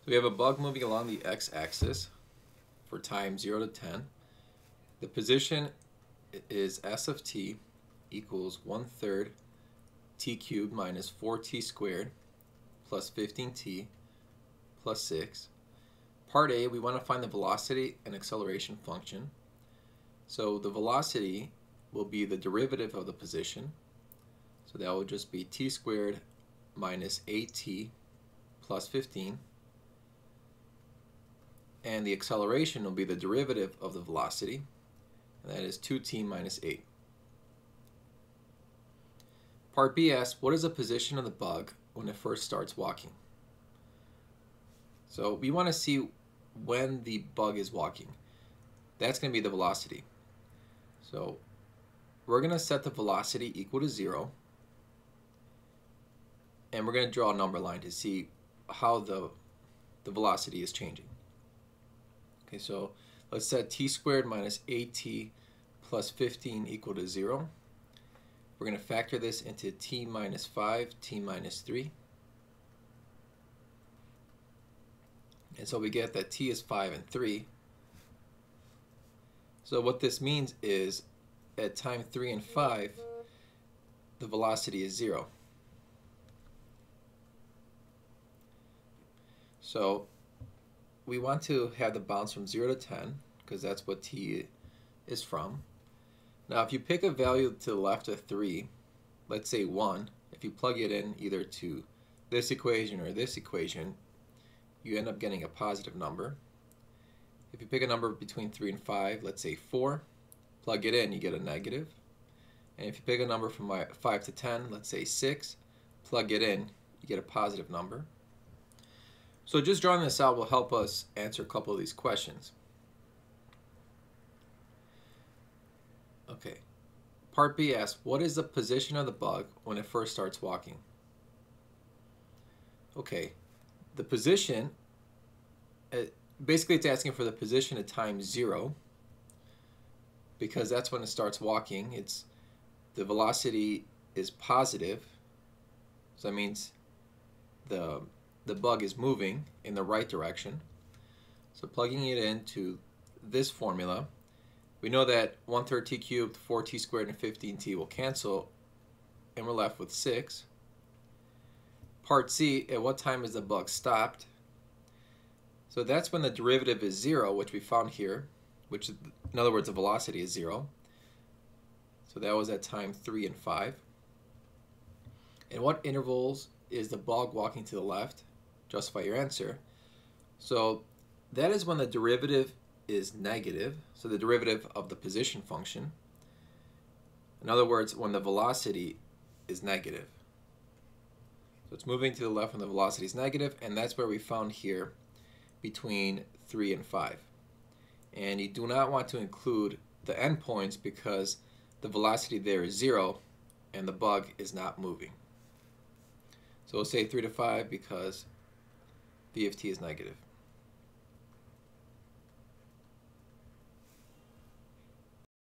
So we have a bug moving along the x-axis for time 0 to 10. The position is s of t equals 1 third t cubed minus 4t squared plus 15t plus 6. Part A, we want to find the velocity and acceleration function. So the velocity will be the derivative of the position. So that will just be t squared minus 8t plus 15 and the acceleration will be the derivative of the velocity, and that is 2t minus 8. Part B asks, what is the position of the bug when it first starts walking? So we want to see when the bug is walking. That's going to be the velocity. So we're going to set the velocity equal to 0, and we're going to draw a number line to see how the, the velocity is changing. Okay, so let's set t squared minus 8t plus 15 equal to 0. We're going to factor this into t minus 5, t minus 3. And so we get that t is 5 and 3. So what this means is at time 3 and 5, the velocity is 0. So we want to have the bounds from 0 to 10 because that's what t is from. Now if you pick a value to the left of 3, let's say 1, if you plug it in either to this equation or this equation, you end up getting a positive number. If you pick a number between 3 and 5, let's say 4, plug it in, you get a negative. And if you pick a number from 5 to 10, let's say 6, plug it in, you get a positive number. So just drawing this out will help us answer a couple of these questions. Okay. Part B asks, what is the position of the bug when it first starts walking? Okay, the position, uh, basically it's asking for the position at time zero because that's when it starts walking. It's The velocity is positive, so that means the the bug is moving in the right direction. So plugging it into this formula, we know that 1 third t cubed, 4t squared, and 15t will cancel, and we're left with 6. Part C, at what time is the bug stopped? So that's when the derivative is 0, which we found here, which in other words the velocity is 0. So that was at time 3 and 5. And what intervals is the bug walking to the left? Justify your answer. So that is when the derivative is negative, so the derivative of the position function. In other words, when the velocity is negative. So it's moving to the left when the velocity is negative, and that's where we found here between 3 and 5. And you do not want to include the endpoints because the velocity there is 0 and the bug is not moving. So we'll say 3 to 5 because VFT is negative.